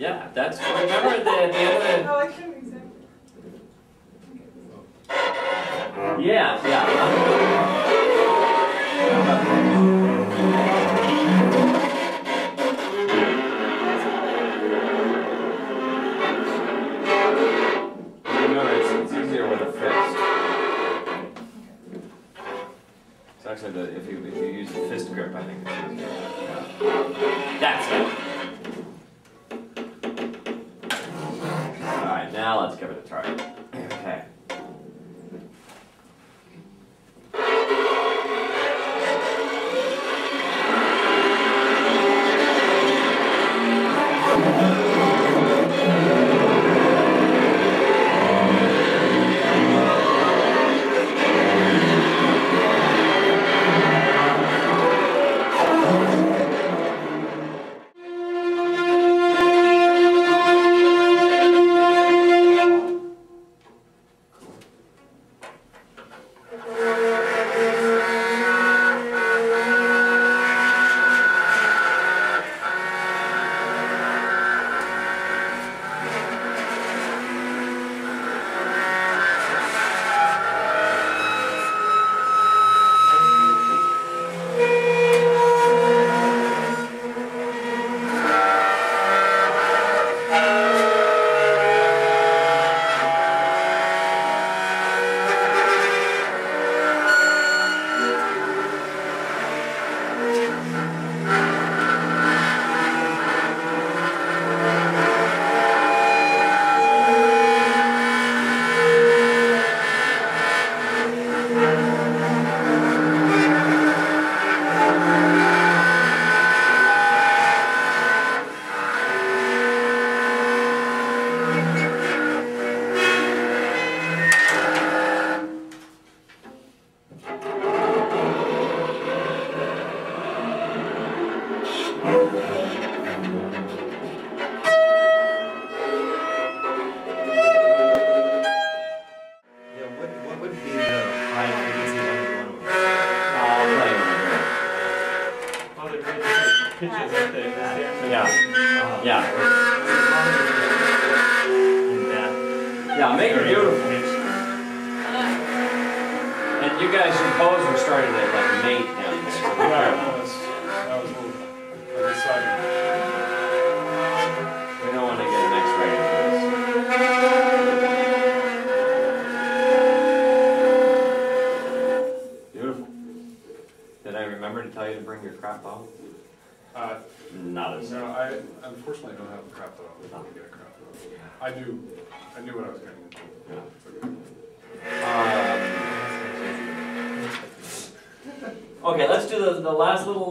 that's, remember the, the end Oh, I couldn't exactly. of the, yeah, yeah. Remember, it's, it's easier with a fist. It's actually the, if you, if you use the fist grip, I think it's easier. Yeah. That's it. Now let's give it a try. Okay. Yeah. uh, Yeah, in that? yeah, make it beautiful. And you guys suppose we're starting to like mate down there. so be Right, that was, a little exciting. We don't want to get an X-ray into this. Beautiful. Did I remember to tell you to bring your crap bottle? Uh, Not as. no, I unfortunately don't have a crap bottle. I don't get a crap bottle. I knew, I knew what I was getting into. Yeah. Okay. Um, Okay, let's do the, the last little